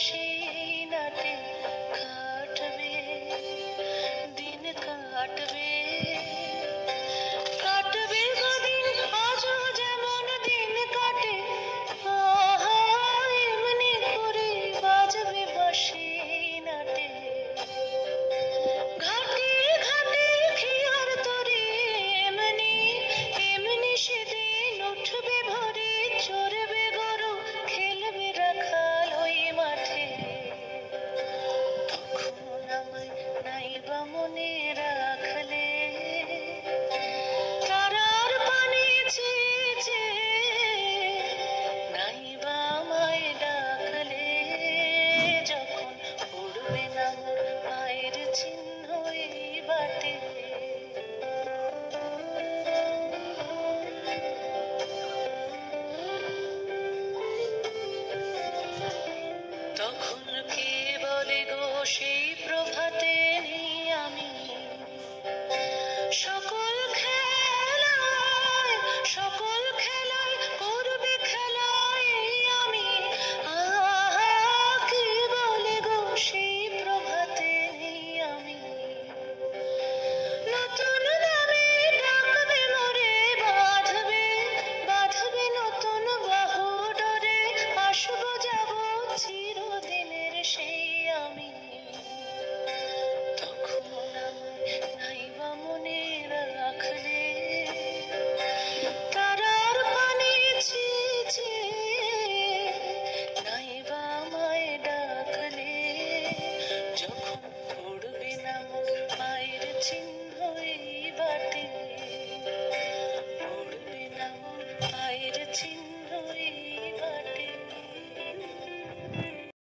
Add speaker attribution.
Speaker 1: she মনে